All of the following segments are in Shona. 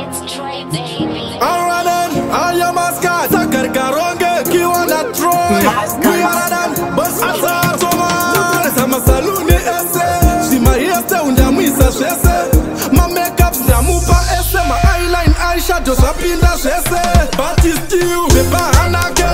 It's Trey, baby. I'm running, I am a sky. Sakar karonge, ki wana Troy. We are running, but I'm a tomar. I'm a saloon, ese. She my ese, unyamisa shese. My makeup, nyamupa ese. My eyeliner, eyeshadow, shapinda shese. Eh. But it's you, beba hanake.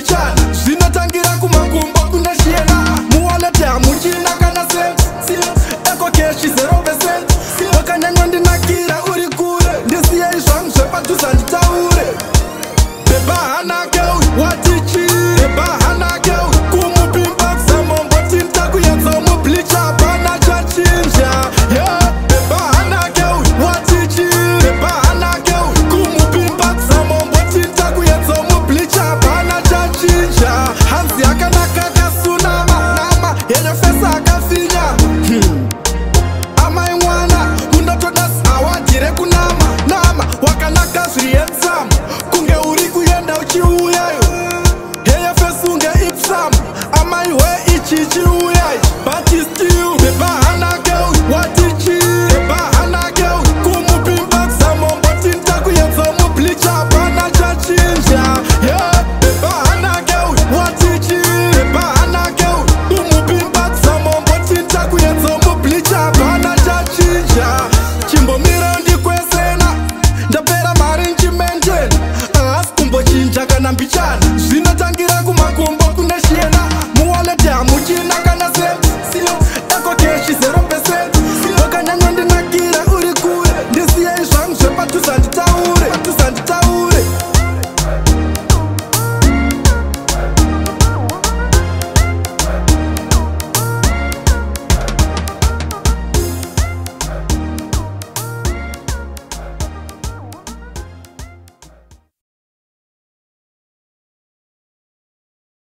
mbichana zvinotangira kumakumbo kune shiyena muwalete hamuchina kana sen eko keshi zerovesen wakanyanya ndinakira uri kure ndisiyei zvangu zvepadhuzi handitaure beba hanakeuyu mapazi akanaka kasunama nama yenyofesa akafinya hmm. amai mwana kundotoda awajire kunama nama wakanaka zviri yetsam kunge uri kuenda uchiuyayo yenyofesa unge ipsam amai hwe ichi ichiuya